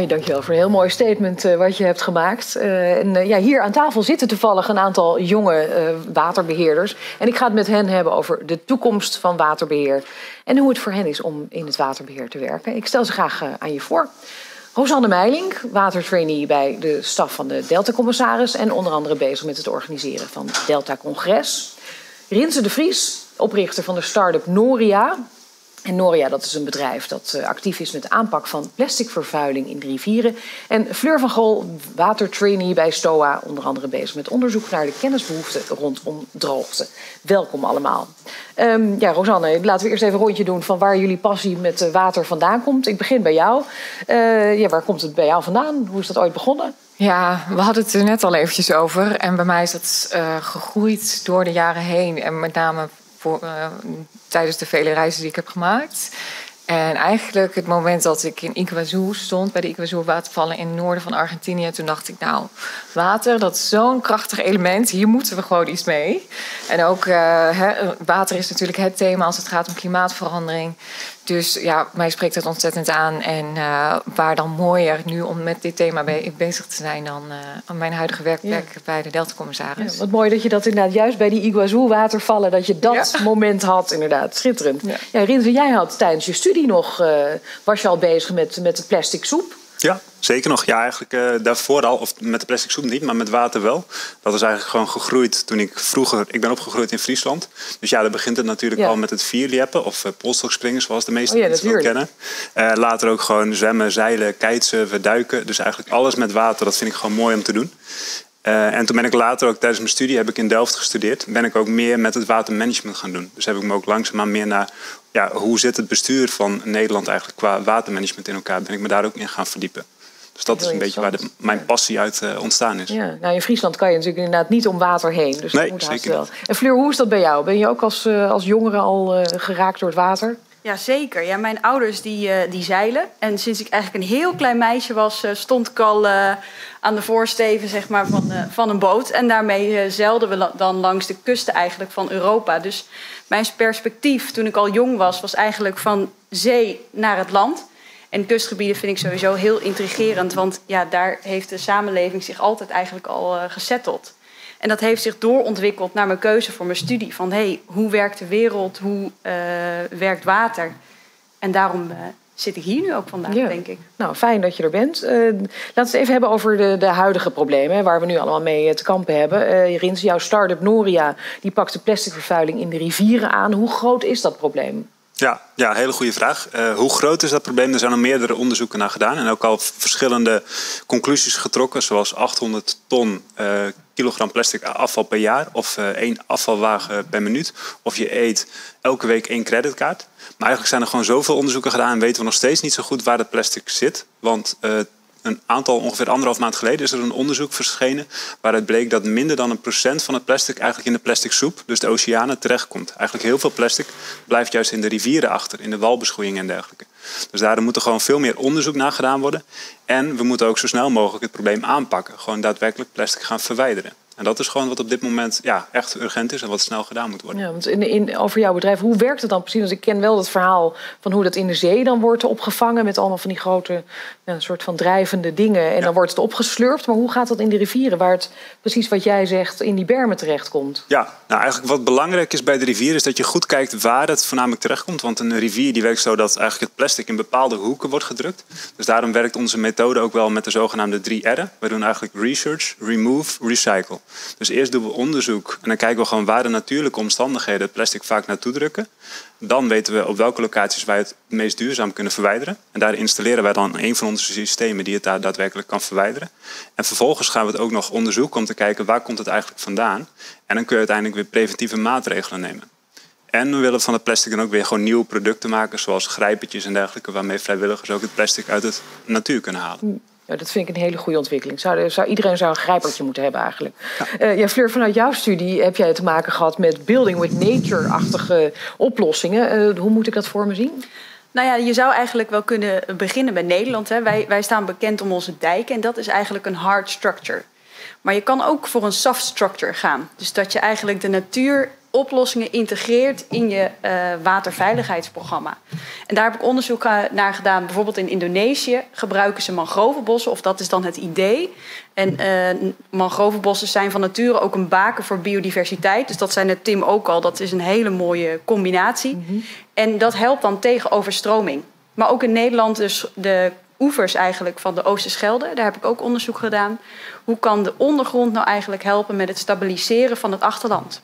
Ja, dankjewel voor een heel mooi statement uh, wat je hebt gemaakt. Uh, en uh, ja, hier aan tafel zitten toevallig een aantal jonge waterbeheerders. En ik ga het met hen hebben over de toekomst van waterbeheer. En hoe het voor hen is om in het waterbeheer te werken. Ik stel ze graag aan je voor. Rosanne Meilink, watertrainee bij de staf van de Delta-commissaris... en onder andere bezig met het organiseren van Delta Congres. Rinse de Vries, oprichter van de start-up Noria... En Noria, dat is een bedrijf dat uh, actief is met de aanpak van plasticvervuiling in de rivieren. En Fleur van Gol, watertrainee bij STOA, onder andere bezig met onderzoek naar de kennisbehoeften rondom droogte. Welkom allemaal. Um, ja, Rosanne, laten we eerst even een rondje doen van waar jullie passie met water vandaan komt. Ik begin bij jou. Uh, ja, waar komt het bij jou vandaan? Hoe is dat ooit begonnen? Ja, we hadden het er net al eventjes over. En bij mij is dat gegroeid door de jaren heen. En met name voor, uh, tijdens de vele reizen die ik heb gemaakt. En eigenlijk het moment dat ik in Iguazu stond, bij de Iguazu watervallen in het noorden van Argentinië, toen dacht ik, nou, water, dat is zo'n krachtig element, hier moeten we gewoon iets mee. En ook uh, water is natuurlijk het thema als het gaat om klimaatverandering. Dus ja, mij spreekt dat ontzettend aan. En uh, waar dan mooier nu om met dit thema bezig te zijn dan uh, aan mijn huidige werkplek bij de Delta-commissaris. Ja, wat mooi dat je dat inderdaad juist bij die Iguazu-watervallen, dat je dat moment had, inderdaad. Schitterend. Ja, Rinze, jij had tijdens je studie nog, uh, was je al bezig met, met de plastic soep? Ja, zeker nog. Ja, eigenlijk uh, daarvoor al, of met de plastic soep niet, maar met water wel. Dat is eigenlijk gewoon gegroeid toen ik vroeger... Ik ben opgegroeid in Friesland. Dus ja, dan begint het natuurlijk al met het vierlieppen of uh, polstokspringen, zoals de meeste oh, mensen wel kennen. Uh, later ook gewoon zwemmen, zeilen, kitesurfen, duiken. Dus eigenlijk alles met water, dat vind ik gewoon mooi om te doen. Uh, en toen ben ik later ook tijdens mijn studie, heb ik in Delft gestudeerd, ben ik ook meer met het watermanagement gaan doen. Dus heb ik me ook langzaamaan meer naar ja, hoe zit het bestuur van Nederland eigenlijk qua watermanagement in elkaar, ben ik me daar ook in gaan verdiepen. Dus dat is een beetje waar de, mijn passie uit uh, ontstaan is. Ja, nou in Friesland kan je natuurlijk inderdaad niet om water heen. Dus nee, dat moet zeker wel. En Fleur, hoe is dat bij jou? Ben je ook als, uh, als jongere al geraakt door het water? Ja, zeker. Ja, mijn ouders die, uh, die zeilen. En sinds ik eigenlijk een heel klein meisje was, uh, stond ik al uh, aan de voorsteven zeg maar, van, van een boot. En daarmee zeilden we dan langs de kusten eigenlijk van Europa. Dus mijn perspectief toen ik al jong was, was eigenlijk van zee naar het land. En kustgebieden vind ik sowieso heel intrigerend. Want ja, daar heeft de samenleving zich altijd eigenlijk al gesetteld. En dat heeft zich doorontwikkeld naar mijn keuze voor mijn studie. Van hey, hoe werkt de wereld? Hoe uh, werkt water? En daarom uh, zit ik hier nu ook vandaag, ja. denk ik. Nou, fijn dat je er bent. Uh, laten we het even hebben over de, de huidige problemen... waar we nu allemaal mee te kampen hebben. Uh, Rins, jouw start-up Noria die pakt de plasticvervuiling in de rivieren aan. Hoe groot is dat probleem? Ja, ja, hele goede vraag. Uh, hoe groot is dat probleem? Er zijn al meerdere onderzoeken naar gedaan en ook al verschillende conclusies getrokken, zoals 800 ton uh, kilogram plastic afval per jaar of uh, één afvalwagen per minuut. Of je eet elke week één creditkaart. Maar eigenlijk zijn er gewoon zoveel onderzoeken gedaan en weten we nog steeds niet zo goed waar dat plastic zit. Want een aantal, ongeveer anderhalf maand geleden, is er een onderzoek verschenen waaruit bleek dat minder dan een procent van het plastic eigenlijk in de plastic soep, dus de oceanen, terechtkomt. Eigenlijk heel veel plastic blijft juist in de rivieren achter, in de walbeschoeiing en dergelijke. Dus daar moet er gewoon veel meer onderzoek naar gedaan worden. En we moeten ook zo snel mogelijk het probleem aanpakken. Gewoon daadwerkelijk plastic gaan verwijderen. En dat is gewoon wat op dit moment ja, echt urgent is en wat snel gedaan moet worden. Ja, want in, in, over jouw bedrijf, hoe werkt het dan precies? Want ik ken wel het verhaal van hoe dat in de zee dan wordt opgevangen met allemaal van die grote ja, soort van drijvende dingen. En ja. dan wordt het opgeslurpt. Maar hoe gaat dat in de rivieren, waar het precies wat jij zegt in die bermen terechtkomt? Ja, nou eigenlijk wat belangrijk is bij de rivier is dat je goed kijkt waar het voornamelijk terechtkomt. Want een rivier die werkt zo dat eigenlijk het plastic in bepaalde hoeken wordt gedrukt. Dus daarom werkt onze methode ook wel met de zogenaamde drie R'en. We doen eigenlijk research, remove, recycle. Dus eerst doen we onderzoek en dan kijken we gewoon waar de natuurlijke omstandigheden het plastic vaak naartoe drukken. Dan weten we op welke locaties wij het meest duurzaam kunnen verwijderen. En daar installeren wij dan een van onze systemen die het daar daadwerkelijk kan verwijderen. En vervolgens gaan we het ook nog onderzoeken om te kijken waar komt het eigenlijk vandaan. En dan kun je uiteindelijk weer preventieve maatregelen nemen. En we willen van het plastic dan ook weer gewoon nieuwe producten maken, zoals grijpertjes en dergelijke, waarmee vrijwilligers ook het plastic uit de natuur kunnen halen. Ja, dat vind ik een hele goede ontwikkeling. Zou, zou, iedereen zou een grijpertje moeten hebben eigenlijk. Ja. Uh, ja, Fleur, vanuit jouw studie heb jij te maken gehad met building with nature-achtige oplossingen. Uh, hoe moet ik dat voor me zien? Nou ja, je zou eigenlijk wel kunnen beginnen bij Nederland. Hè. Wij, wij staan bekend om onze dijken en dat is eigenlijk een hard structure. Maar je kan ook voor een soft structure gaan. Dus dat je eigenlijk de natuur oplossingen integreert in je uh, waterveiligheidsprogramma. En daar heb ik onderzoek naar gedaan. Bijvoorbeeld in Indonesië gebruiken ze mangrovenbossen, of dat is dan het idee. En uh, mangrovenbossen zijn van nature ook een baken voor biodiversiteit. Dus dat zei net Tim ook al, dat is een hele mooie combinatie. Mm -hmm. En dat helpt dan tegen overstroming. Maar ook in Nederland dus de oevers eigenlijk van de Oosterschelde. Daar heb ik ook onderzoek gedaan. Hoe kan de ondergrond nou eigenlijk helpen met het stabiliseren van het achterland?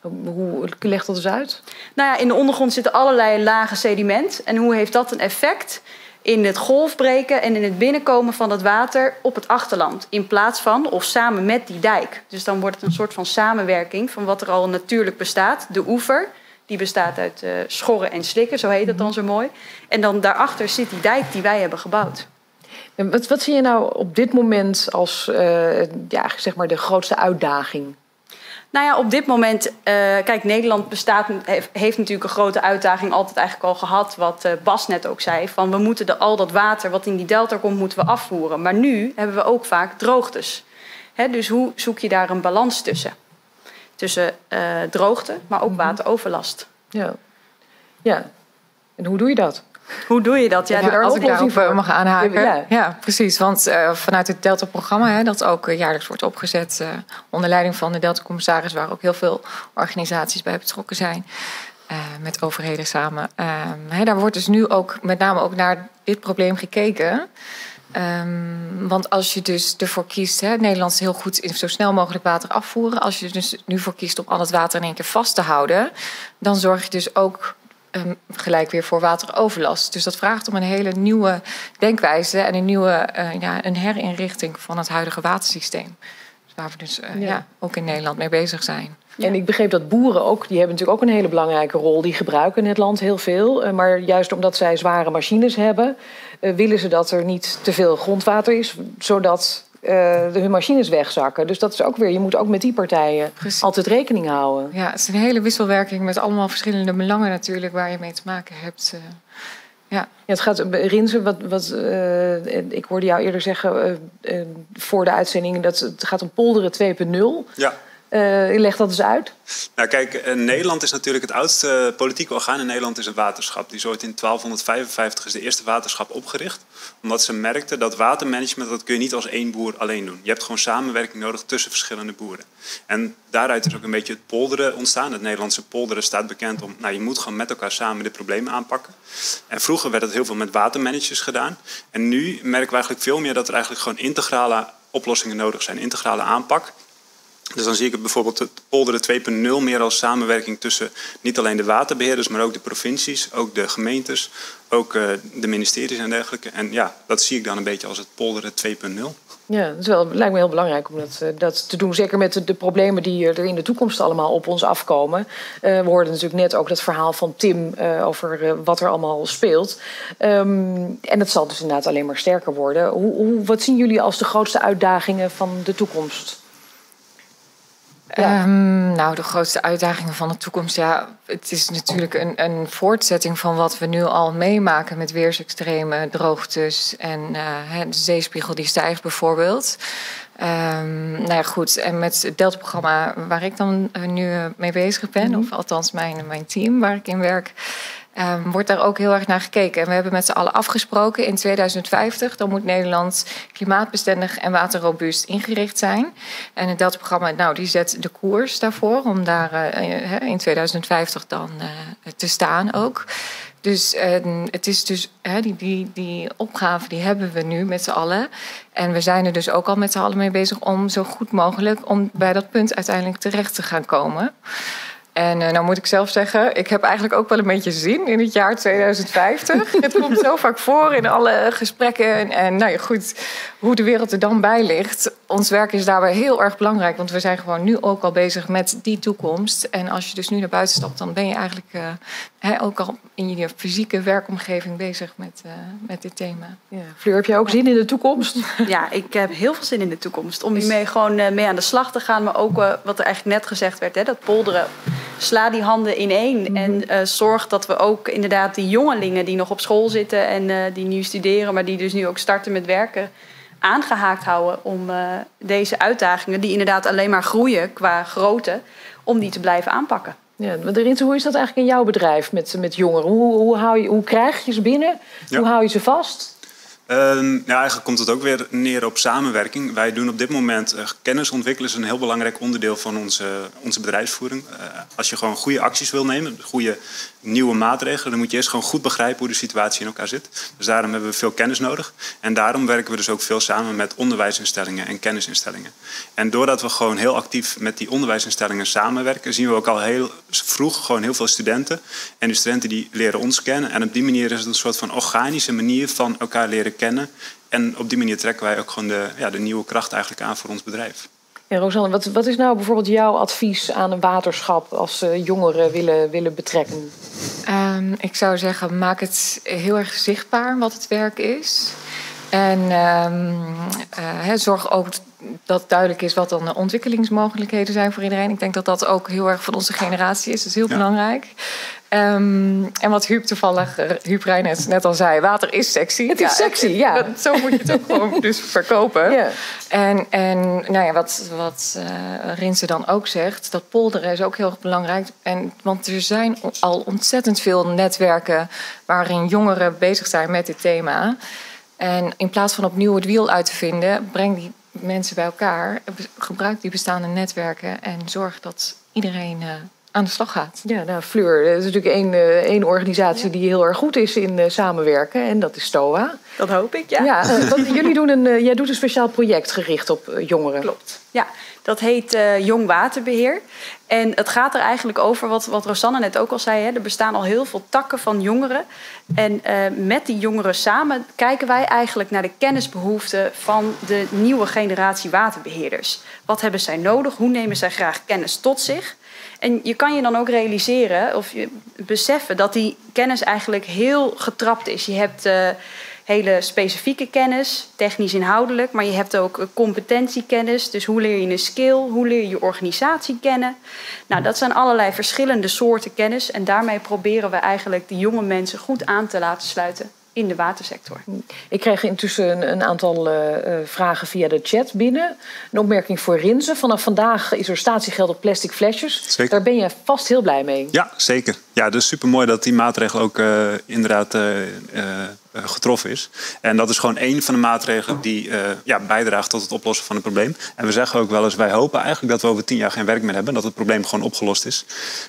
Hoe legt dat eens uit? Nou ja, in de ondergrond zitten allerlei lagen sediment. En hoe heeft dat een effect in het golfbreken en in het binnenkomen van het water op het achterland? In plaats van of samen met die dijk. Dus dan wordt het een soort van samenwerking van wat er al natuurlijk bestaat. De oever, die bestaat uit uh, schorren en slikken, zo heet het dan zo mooi. En dan daarachter zit die dijk die wij hebben gebouwd. En wat, wat zie je nou op dit moment als uh, ja, zeg maar de grootste uitdaging? Nou ja, op dit moment, uh, kijk, Nederland bestaat, heeft, heeft, natuurlijk een grote uitdaging altijd eigenlijk al gehad, wat uh, Bas net ook zei, van we moeten de, al dat water wat in die delta komt, moeten we afvoeren. Maar nu hebben we ook vaak droogtes. Hè, dus hoe zoek je daar een balans tussen? Tussen uh, droogte, maar ook wateroverlast. Ja. ja, en hoe doe je dat? Hoe doe je dat? Ja, ja als ik daarop voor... mag aanhaken. Ja, ja precies. Want uh, vanuit het Delta-programma, dat ook uh, jaarlijks wordt opgezet uh, onder leiding van de Delta-commissaris, waar ook heel veel organisaties bij betrokken zijn, met overheden samen. Ehm, daar wordt dus nu ook met name ook naar dit probleem gekeken. Um, want als je dus ervoor kiest, hè, Nederland is heel goed in zo snel mogelijk water afvoeren. Als je er dus nu voor kiest om al het water in één keer vast te houden, dan zorg je dus ook um, gelijk weer voor wateroverlast. Dus dat vraagt om een hele nieuwe denkwijze en een nieuwe uh, ja, een herinrichting van het huidige watersysteem. Dus waar we dus uh, ja. ja. ook in Nederland mee bezig zijn. Ja. En ik begreep dat boeren ook, die hebben natuurlijk ook een hele belangrijke rol. Die gebruiken het land heel veel. Uh, maar juist omdat zij zware machines hebben, willen ze dat er niet te veel grondwater is, zodat de hun machines wegzakken. Dus dat is ook weer, je moet ook met die partijen Precies. altijd rekening houden. Ja, het is een hele wisselwerking met allemaal verschillende belangen natuurlijk waar je mee te maken hebt. Uh, ja. ja, het gaat, Rinze, wat, wat, uh, ik hoorde jou eerder zeggen voor de uitzending, dat het gaat om polderen 2.0. Ja. Uh, leg dat eens uit. Nou kijk, uh, Nederland is natuurlijk het oudste politieke orgaan in Nederland is een waterschap. Die is ooit in 1255 is de eerste waterschap opgericht. Omdat ze merkten dat watermanagement, dat kun je niet als één boer alleen doen. Je hebt gewoon samenwerking nodig tussen verschillende boeren. En daaruit is ook een beetje het polderen ontstaan. Het Nederlandse polderen staat bekend om, nou je moet gewoon met elkaar samen de problemen aanpakken. En vroeger werd het heel veel met watermanagers gedaan. En nu merken we eigenlijk veel meer dat er eigenlijk gewoon integrale oplossingen nodig zijn. Integrale aanpak. Dus dan zie ik bijvoorbeeld het polderen 2.0 meer als samenwerking tussen niet alleen de waterbeheerders, maar ook de provincies, ook de gemeentes, ook uh, de ministeries en dergelijke. En ja, dat zie ik dan een beetje als het polderen 2.0. Ja, dat is wel, lijkt me heel belangrijk om dat, uh, dat te doen. Zeker met de, problemen die er in de toekomst allemaal op ons afkomen. We hoorden natuurlijk net ook dat verhaal van Tim over wat er allemaal speelt. Um, en dat zal dus inderdaad alleen maar sterker worden. Hoe, hoe, wat zien jullie als de grootste uitdagingen van de toekomst? Ja. Um, nou, de grootste uitdagingen van de toekomst, ja, het is natuurlijk een, een voortzetting van wat we nu al meemaken met weersextremen, droogtes en uh, de zeespiegel die stijgt bijvoorbeeld. Um, nou ja, goed. En met het Delta-programma waar ik dan nu mee bezig ben, mm -hmm. of althans mijn, mijn team waar ik in werk, Um, wordt daar ook heel erg naar gekeken. En we hebben met z'n allen afgesproken in 2050... dan moet Nederland klimaatbestendig en waterrobuust ingericht zijn. En het Delta-programma nou, die zet de koers daarvoor... om daar uh, in 2050 dan uh, te staan ook. Dus het is dus, die, die, die opgave die hebben we nu met z'n allen. En we zijn er dus ook al met z'n allen mee bezig... om zo goed mogelijk om bij dat punt uiteindelijk terecht te gaan komen... En uh, nou moet ik zelf zeggen, ik heb eigenlijk ook wel een beetje zin in het jaar 2050. het komt zo vaak voor in alle gesprekken. En, en nou ja, goed, hoe de wereld er dan bij ligt. Ons werk is daarbij heel erg belangrijk, want we zijn gewoon nu ook al bezig met die toekomst. En als je dus nu naar buiten stapt, dan ben je eigenlijk uh, he, ook al in je fysieke werkomgeving bezig met, uh, met dit thema. Ja. Fleur, heb jij ook zin in de toekomst? Ja, ik heb heel veel zin in de toekomst. Om hiermee gewoon mee aan de slag te gaan. Maar ook wat er eigenlijk net gezegd werd, hè, dat polderen sla die handen ineen. Mm En uh, zorg dat we ook inderdaad die jongelingen die nog op school zitten en uh, die nu studeren, maar die dus nu ook starten met werken, aangehaakt houden om uh, deze uitdagingen, die inderdaad alleen maar groeien qua grootte, om die te blijven aanpakken. Ja, Rinse, hoe is dat eigenlijk in jouw bedrijf met, met jongeren? Hoe, hoe, hou je, hoe krijg je ze binnen? Hoe hou je ze vast? Ja, eigenlijk komt het ook weer neer op samenwerking. Wij doen op dit moment uh, kennis ontwikkelen, is een heel belangrijk onderdeel van onze, onze bedrijfsvoering. Uh, als je gewoon goede acties wil nemen, goede nieuwe maatregelen, dan moet je eerst gewoon goed begrijpen hoe de situatie in elkaar zit. Dus daarom hebben we veel kennis nodig. En daarom werken we dus ook veel samen met onderwijsinstellingen en kennisinstellingen. En doordat we gewoon heel actief met die onderwijsinstellingen samenwerken, zien we ook al heel vroeg gewoon heel veel studenten. En die studenten die leren ons kennen. En op die manier is het een soort van organische manier van elkaar leren kennen. En op die manier trekken wij ook gewoon de, ja, de nieuwe kracht eigenlijk aan voor ons bedrijf. Ja, Rosanne, wat, wat is nou bijvoorbeeld jouw advies aan een waterschap als ze jongeren willen, willen betrekken? Um, ik zou zeggen, maak het heel erg zichtbaar wat het werk is. En um, uh, zorg ook dat duidelijk is wat dan de ontwikkelingsmogelijkheden zijn voor iedereen. Ik denk dat dat ook heel erg van onze generatie is. Dat is heel ja. belangrijk. Um, en wat Huub toevallig, Huub Reiners net al zei, water is sexy. Het is ja, sexy, ja. Dat, zo moet je het ook gewoon dus verkopen. Ja. En, en nou ja, wat, wat uh, Rinse dan ook zegt, dat polderen is ook heel erg belangrijk. En, want er zijn al ontzettend veel netwerken waarin jongeren bezig zijn met dit thema. En in plaats van opnieuw het wiel uit te vinden, breng die mensen bij elkaar, gebruik die bestaande netwerken en zorg dat iedereen uh, aan de slag gaat. Ja, nou, Fleur, er is natuurlijk één, uh, één organisatie ja. die heel erg goed is in uh, samenwerken en dat is STOA. Dat hoop ik, ja. ja want jullie doen een, jij doet een speciaal project gericht op jongeren. Klopt, ja. Dat heet Jong Waterbeheer. En het gaat er eigenlijk over, wat, wat Rosanne net ook al zei, hè, er bestaan al heel veel takken van jongeren. En met die jongeren samen kijken wij eigenlijk naar de kennisbehoeften van de nieuwe generatie waterbeheerders. Wat hebben zij nodig? Hoe nemen zij graag kennis tot zich? En je kan je dan ook realiseren of je beseffen dat die kennis eigenlijk heel getrapt is. Je hebt uh, hele specifieke kennis, technisch inhoudelijk, maar je hebt ook competentiekennis. Dus hoe leer je een skill, hoe leer je je organisatie kennen. Nou, dat zijn allerlei verschillende soorten kennis en daarmee proberen we eigenlijk de jonge mensen goed aan te laten sluiten in de watersector. Ik kreeg intussen een, een aantal uh, vragen via de chat binnen. Een opmerking voor Rinze. Vanaf vandaag is er statiegeld op plastic flesjes. Zeker. Daar ben je vast heel blij mee. Ja, zeker. Ja, dus super mooi dat die maatregel ook uh, inderdaad getroffen is. En dat is gewoon één van de maatregelen die uh, ja, bijdraagt tot het oplossen van het probleem. En we zeggen ook wel eens, wij hopen eigenlijk dat we over tien jaar geen werk meer hebben. Dat het probleem gewoon opgelost is.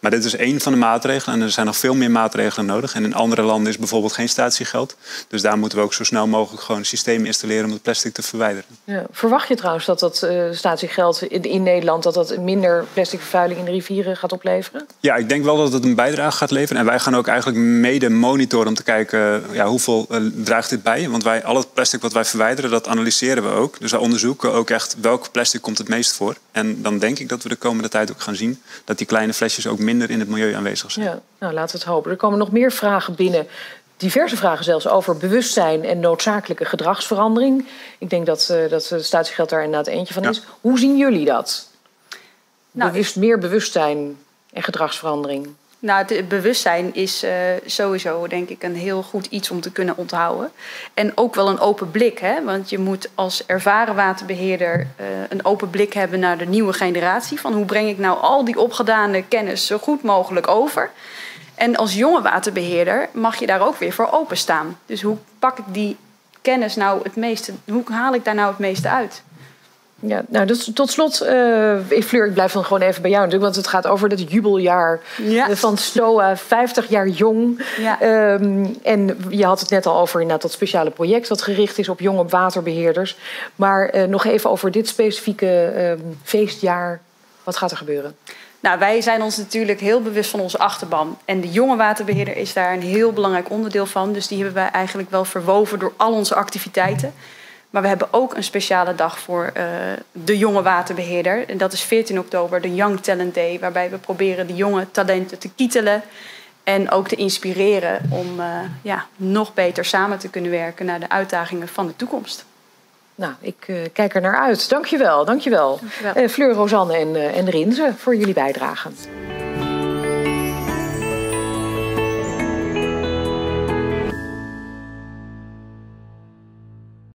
Maar dit is één van de maatregelen. En er zijn nog veel meer maatregelen nodig. En in andere landen is bijvoorbeeld geen statiegeld. Dus daar moeten we ook zo snel mogelijk gewoon een systeem installeren om het plastic te verwijderen. Ja. Verwacht je trouwens dat dat uh, statiegeld in, in Nederland... dat dat minder plasticvervuiling in de rivieren gaat opleveren? Ja, ik denk wel dat het een bijdrage gaat leveren. En wij gaan ook eigenlijk mede monitoren om te kijken ja, hoeveel draagt dit bij? Want wij, al het plastic wat wij verwijderen, dat analyseren we ook. Dus wij onderzoeken ook echt welk plastic komt het meest voor. En dan denk ik dat we de komende tijd ook gaan zien dat die kleine flesjes ook minder in het milieu aanwezig zijn. Ja, nou laten we het hopen. Er komen nog meer vragen binnen. Diverse vragen zelfs over bewustzijn en noodzakelijke gedragsverandering. Ik denk dat, uh, dat statiegeld daar inderdaad eentje van is. Hoe zien jullie dat? Nou, Bewust, meer bewustzijn en gedragsverandering. Nou, het bewustzijn is uh, sowieso, denk ik, een heel goed iets om te kunnen onthouden. En ook wel een open blik, hè? want je moet als ervaren waterbeheerder uh, een open blik hebben naar de nieuwe generatie. Van hoe breng ik nou al die opgedane kennis zo goed mogelijk over? En als jonge waterbeheerder mag je daar ook weer voor openstaan. Dus hoe pak ik die kennis nou het meeste, hoe haal ik daar nou het meeste uit? Ja, nou, dus tot slot, uh, Fleur, ik blijf dan gewoon even bij jou natuurlijk, want het gaat over het jubeljaar ja. van STOA, 50 jaar jong. Ja. Um, en je had het net al over inderdaad dat speciale project dat gericht is op jonge waterbeheerders. Maar uh, nog even over dit specifieke uh, feestjaar. Wat gaat er gebeuren? Nou, wij zijn ons natuurlijk heel bewust van onze achterban. En de jonge waterbeheerder is daar een heel belangrijk onderdeel van. Dus die hebben wij eigenlijk wel verwoven door al onze activiteiten. Maar we hebben ook een speciale dag voor uh, de jonge waterbeheerder. En dat is 14 oktober, de Young Talent Day. Waarbij we proberen de jonge talenten te kietelen. En ook te inspireren om uh, ja, nog beter samen te kunnen werken naar de uitdagingen van de toekomst. Nou, ik uh, kijk er naar uit. Dankjewel, dankjewel. dankjewel. Fleur, Rosanne en, en Rinze voor jullie bijdrage.